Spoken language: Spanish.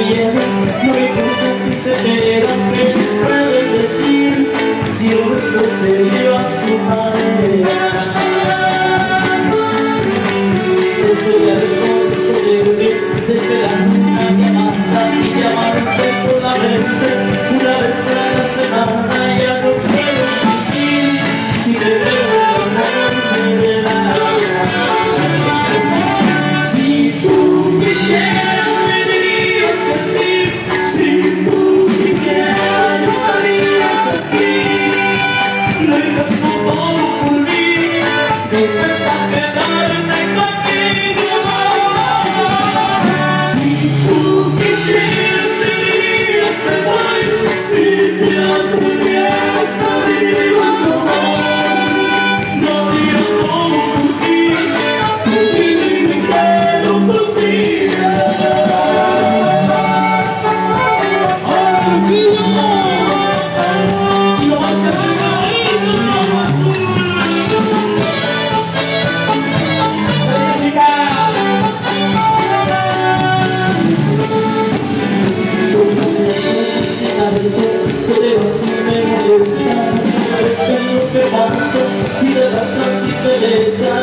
llena, no importa si se te llena, ellos pueden decir, si el gusto se dio a su manera. Desde la respuesta de unir, desde la luna, mi amada, mi llamar, es una See beleza, se beleza, se beleza, se beleza,